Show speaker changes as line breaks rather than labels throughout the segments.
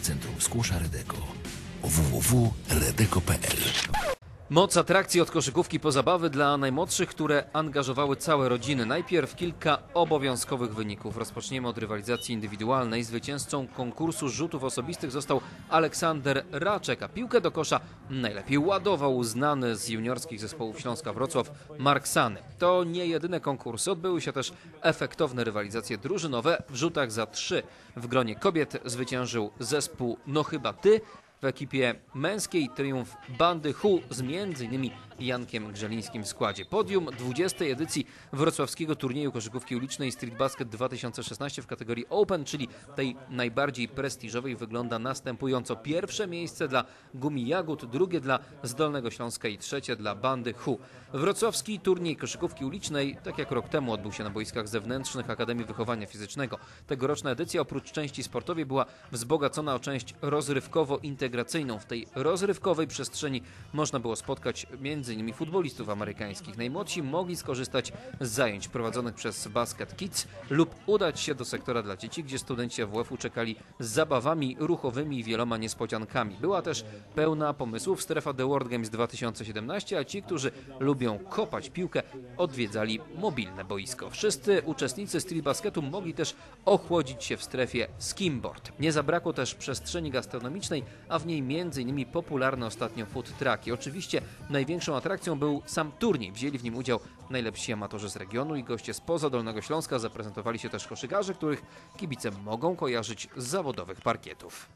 Centrum Skłosza Redeko www.redeko.pl
Moc atrakcji od koszykówki po zabawy dla najmłodszych, które angażowały całe rodziny. Najpierw kilka obowiązkowych wyników. Rozpoczniemy od rywalizacji indywidualnej. Zwycięzcą konkursu rzutów osobistych został Aleksander Raczek, a piłkę do kosza najlepiej ładował znany z juniorskich zespołów Śląska Wrocław Mark Sany. To nie jedyne konkursy. Odbyły się też efektowne rywalizacje drużynowe w rzutach za trzy. W gronie kobiet zwyciężył zespół No Chyba Ty, w ekipie męskiej triumf bandy Hu z m.in. Jankiem Grzelińskim w składzie. Podium 20. edycji wrocławskiego turnieju koszykówki ulicznej Street Basket 2016 w kategorii Open, czyli tej najbardziej prestiżowej, wygląda następująco. Pierwsze miejsce dla Gumi Jagód, drugie dla Zdolnego Śląska i trzecie dla bandy Hu. Wrocławski turniej koszykówki ulicznej, tak jak rok temu, odbył się na boiskach zewnętrznych Akademii Wychowania Fizycznego. Tegoroczna edycja oprócz części sportowej była wzbogacona o część rozrywkowo-integracyjną. W tej rozrywkowej przestrzeni można było spotkać m.in. futbolistów amerykańskich. Najmłodsi mogli skorzystać z zajęć prowadzonych przez Basket Kids lub udać się do sektora dla dzieci, gdzie studenci AWF-u czekali z zabawami ruchowymi i wieloma niespodziankami. Była też pełna pomysłów strefa The World Games 2017, a ci, którzy lubią kopać piłkę, odwiedzali mobilne boisko. Wszyscy uczestnicy street basketu mogli też ochłodzić się w strefie skimboard. Nie zabrakło też przestrzeni gastronomicznej, a w niej m.in. popularne ostatnio food trucki. Oczywiście atrakcją był sam turniej. Wzięli w nim udział najlepsi amatorzy z regionu i goście spoza Dolnego Śląska. Zaprezentowali się też koszykarze, których kibice mogą kojarzyć z zawodowych parkietów.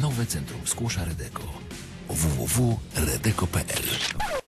Nowe Centrum Skłosza Redeko www.redeko.pl